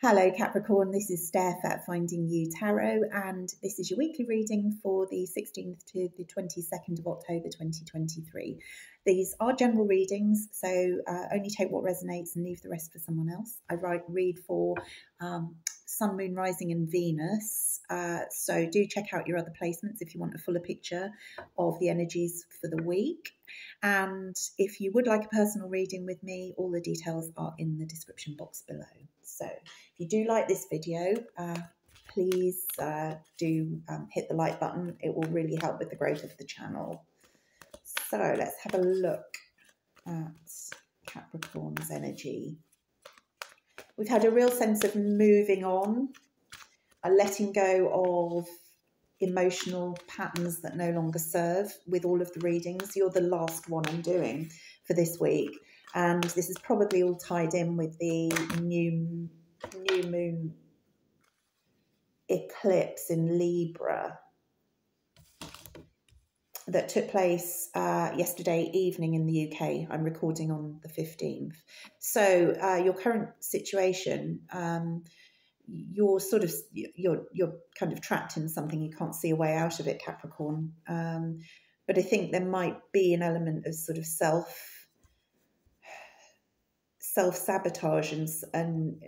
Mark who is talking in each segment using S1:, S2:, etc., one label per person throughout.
S1: Hello Capricorn, this is Steph at Finding You Tarot and this is your weekly reading for the 16th to the 22nd of October 2023. These are general readings, so uh, only take what resonates and leave the rest for someone else. I write, read for um, Sun, Moon, Rising and Venus, uh, so do check out your other placements if you want a fuller picture of the energies for the week. And if you would like a personal reading with me, all the details are in the description box below. So if you do like this video, uh, please uh, do um, hit the like button. It will really help with the growth of the channel. So let's have a look at Capricorn's energy. We've had a real sense of moving on, a letting go of emotional patterns that no longer serve with all of the readings. You're the last one I'm doing for this week. And this is probably all tied in with the new new moon eclipse in Libra that took place uh, yesterday evening in the UK. I'm recording on the 15th. So uh, your current situation, um, you're sort of you're you're kind of trapped in something. You can't see a way out of it, Capricorn. Um, but I think there might be an element of sort of self self sabotage and, and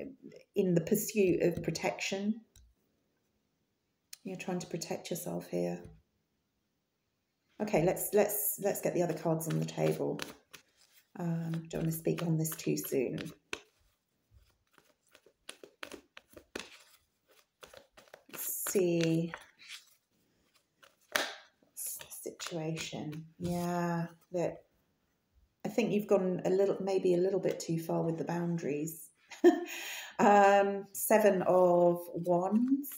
S1: in the pursuit of protection. You're trying to protect yourself here. Okay, let's let's let's get the other cards on the table. Um, don't want to speak on this too soon. Let's see. Situation? Yeah, that I think you've gone a little, maybe a little bit too far with the boundaries. um, seven of Wands.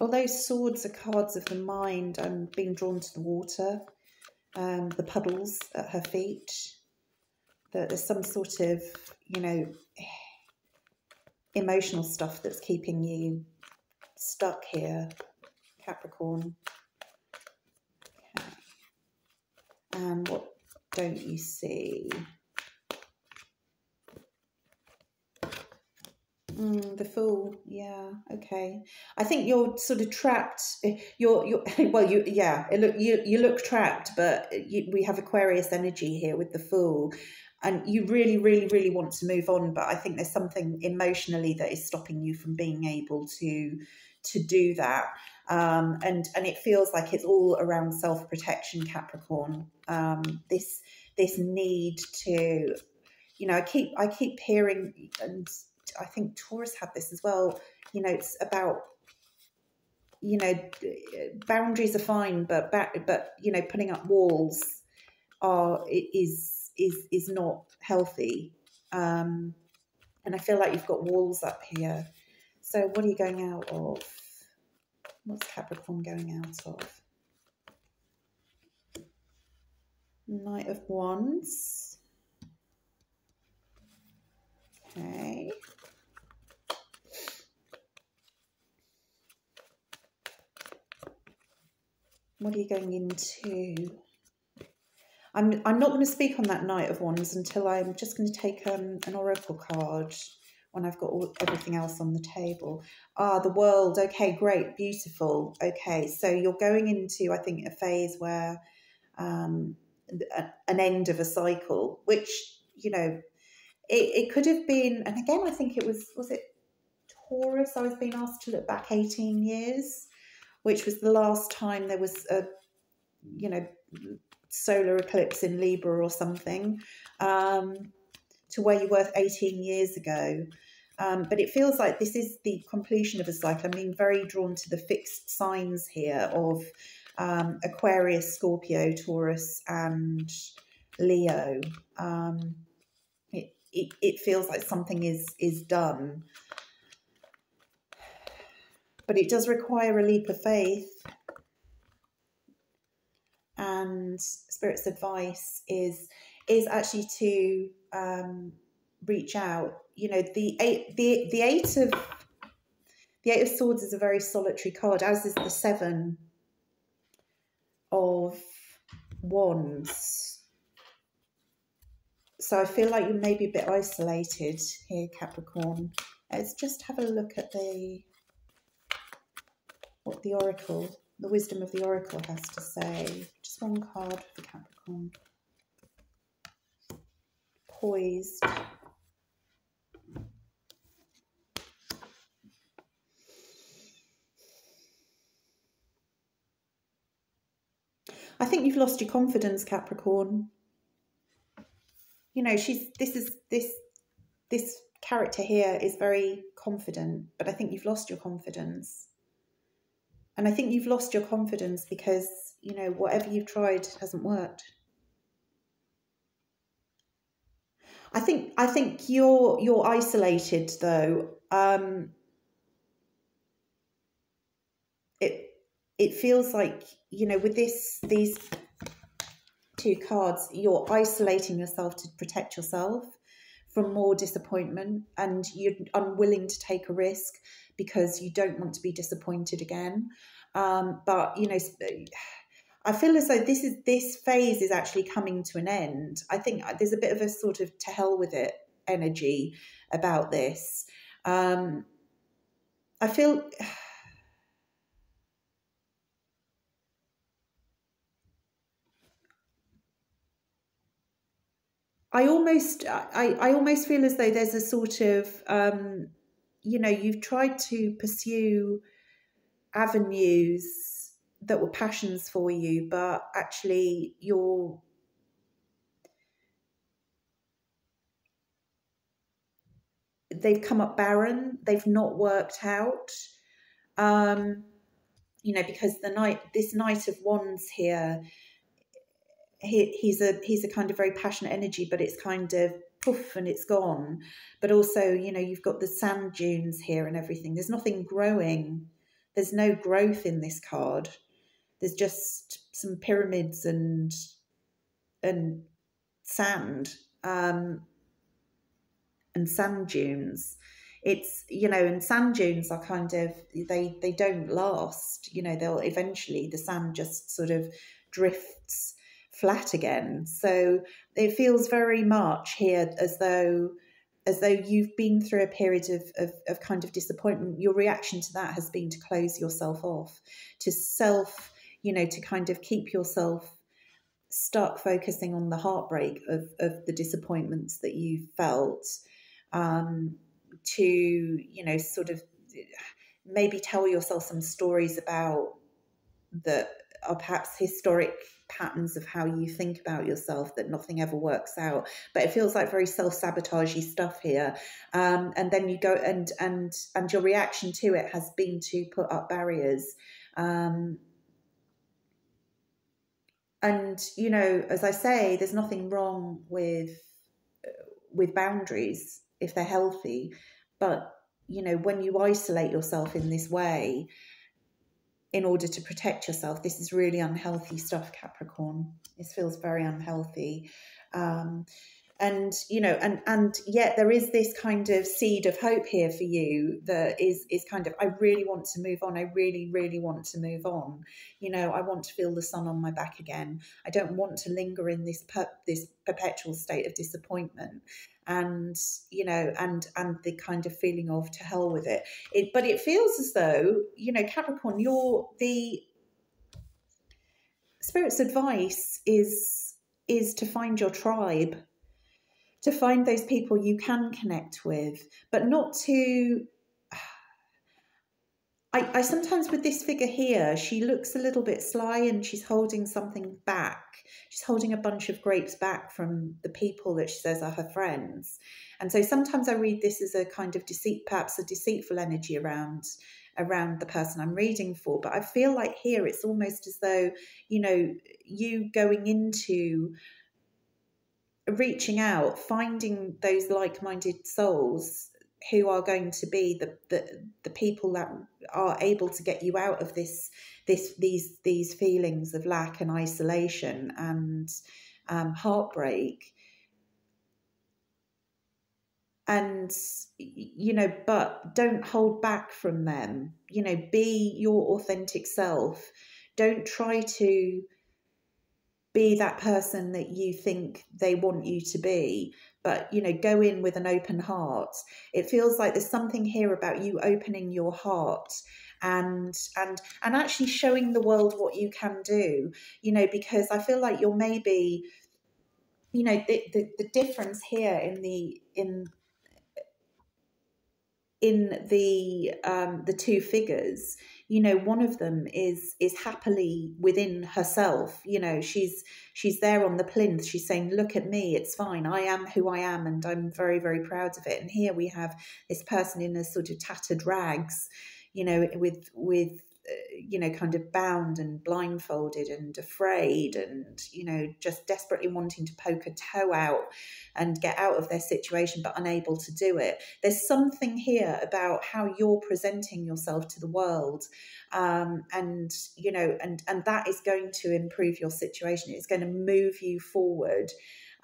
S1: Although swords are cards of the mind, I'm being drawn to the water, um, the puddles at her feet. That there's some sort of, you know, emotional stuff that's keeping you stuck here, Capricorn. Okay. And what don't you see? Mm, the fool, yeah, okay. I think you're sort of trapped. You're, you're well, you, yeah. It Look, you, you look trapped, but you, we have Aquarius energy here with the fool, and you really, really, really want to move on. But I think there's something emotionally that is stopping you from being able to to do that. Um, and and it feels like it's all around self protection, Capricorn. Um, this this need to, you know, I keep I keep hearing, and I think Taurus had this as well. You know, it's about you know boundaries are fine, but but you know putting up walls are is is is not healthy. Um, and I feel like you've got walls up here so what are you going out of? What's Capricorn going out of? Knight of Wands. Okay. What are you going into? I'm, I'm not going to speak on that Knight of Wands until I'm just going to take um, an Oracle card when I've got all, everything else on the table. Ah, the world. Okay, great, beautiful. Okay, so you're going into, I think, a phase where um, a, an end of a cycle, which, you know, it, it could have been, and again, I think it was, was it Taurus? I was being asked to look back 18 years, which was the last time there was a, you know, solar eclipse in Libra or something. Um, to where you were 18 years ago. Um, but it feels like this is the completion of a cycle. I'm being very drawn to the fixed signs here of um, Aquarius, Scorpio, Taurus, and Leo. Um, it, it, it feels like something is is done, but it does require a leap of faith. And Spirit's advice is is actually to um, reach out. You know, the eight, the the eight of the eight of swords is a very solitary card, as is the seven of Wands. So I feel like you may be a bit isolated here, Capricorn. Let's just have a look at the what the Oracle, the wisdom of the Oracle has to say. Just one card for Capricorn. Poised. I think you've lost your confidence, Capricorn. You know, she's this is this this character here is very confident, but I think you've lost your confidence. And I think you've lost your confidence because, you know, whatever you've tried hasn't worked. I think I think you're you're isolated though. Um, it it feels like you know with this these two cards you're isolating yourself to protect yourself from more disappointment and you're unwilling to take a risk because you don't want to be disappointed again um, but you know I feel as though this is this phase is actually coming to an end. I think there's a bit of a sort of to hell with it energy about this. Um, I feel I almost I, I almost feel as though there's a sort of um, you know you've tried to pursue avenues that were passions for you but actually you're they've come up barren they've not worked out um you know because the knight this knight of wands here he, he's a he's a kind of very passionate energy, but it's kind of poof and it's gone. But also, you know, you've got the sand dunes here and everything. There's nothing growing. There's no growth in this card. There's just some pyramids and and sand um, and sand dunes. It's you know, and sand dunes are kind of they they don't last. You know, they'll eventually the sand just sort of drifts flat again. So it feels very much here as though as though you've been through a period of, of, of, kind of disappointment. Your reaction to that has been to close yourself off, to self, you know, to kind of keep yourself stuck focusing on the heartbreak of, of the disappointments that you felt, um, to, you know, sort of maybe tell yourself some stories about that are perhaps historic patterns of how you think about yourself that nothing ever works out. But it feels like very self-sabotagey stuff here. Um, and then you go and and and your reaction to it has been to put up barriers. Um, and you know as i say there's nothing wrong with with boundaries if they're healthy. But you know when you isolate yourself in this way in order to protect yourself. This is really unhealthy stuff, Capricorn. This feels very unhealthy. Um, and you know and and yet there is this kind of seed of hope here for you that is is kind of i really want to move on. I really really want to move on. You know i want to feel the sun on my back again. I don't want to linger in this per, this perpetual state of disappointment. And you know and and the kind of feeling of to hell with it. It but it feels as though you know capricorn you're the spirit's advice is is to find your tribe to find those people you can connect with, but not to. I, I sometimes, with this figure here, she looks a little bit sly and she's holding something back. She's holding a bunch of grapes back from the people that she says are her friends. And so sometimes I read this as a kind of deceit, perhaps a deceitful energy around around the person I'm reading for. But I feel like here it's almost as though, you know, you going into reaching out, finding those like minded souls who are going to be the, the the people that are able to get you out of this this these these feelings of lack and isolation and um, heartbreak. And you know but don't hold back from them. You know be your authentic self. Don't try to be that person that you think they want you to be but you know go in with an open heart. It feels like there's something here about you opening your heart and and and actually showing the world what you can do you know because i feel like you're maybe you know the, the, the difference here in the in in the um, the two figures you know one of them is is happily within herself you know she's she's there on the plinth she's saying look at me it's fine i am who i am and i'm very very proud of it. And here we have this person in a sort of tattered rags you know with with you know, kind of bound and blindfolded and afraid and, you know, just desperately wanting to poke a toe out and get out of their situation but unable to do it. There's something here about how you're presenting yourself to the world. Um, and, you know, and, and that is going to improve your situation. It's going to move you forward.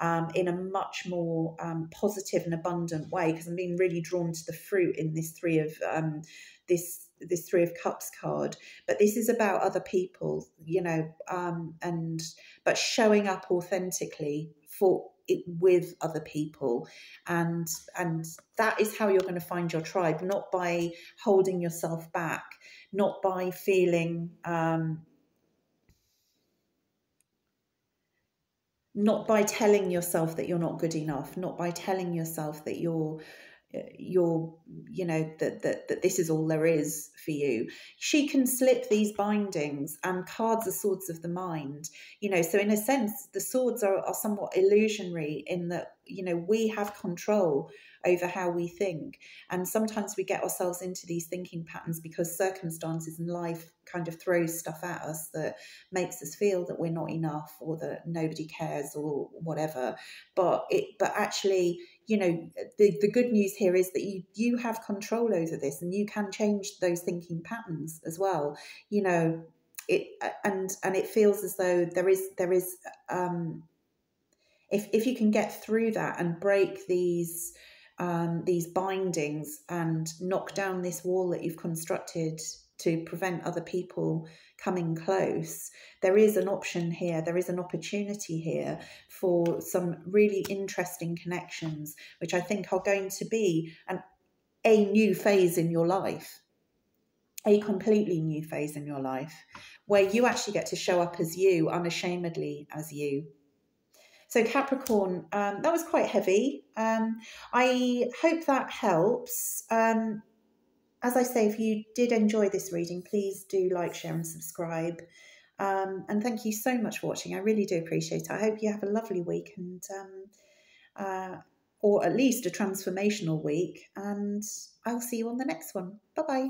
S1: Um, in a much more um, positive and abundant way because I'm being really drawn to the fruit in this three of um, this this three of cups card but this is about other people you know um and but showing up authentically for it with other people. And and that is how you're going to find your tribe not by holding yourself back not by feeling um not by telling yourself that you're not good enough not by telling yourself that you're you're you know that, that that this is all there is for you. She can slip these bindings and cards are swords of the mind you know so in a sense the swords are, are somewhat illusionary in that you know we have control over how we think. And sometimes we get ourselves into these thinking patterns because circumstances in life kind of throws stuff at us that makes us feel that we're not enough or that nobody cares or whatever. But it but actually you know the, the good news here is that you you have control over this and you can change those thinking patterns as well. You know it and and it feels as though there is there is um if if you can get through that and break these um, these bindings and knock down this wall that you've constructed to prevent other people coming close, there is an option here, there is an opportunity here for some really interesting connections, which I think are going to be an, a new phase in your life, a completely new phase in your life, where you actually get to show up as you, unashamedly as you. So, Capricorn, um, that was quite heavy. Um, I hope that helps. Um, as I say, if you did enjoy this reading, please do like, share, and subscribe. Um, and thank you so much for watching. I really do appreciate it. I hope you have a lovely week and, um, uh, or at least a transformational week. And I'll see you on the next one. Bye bye.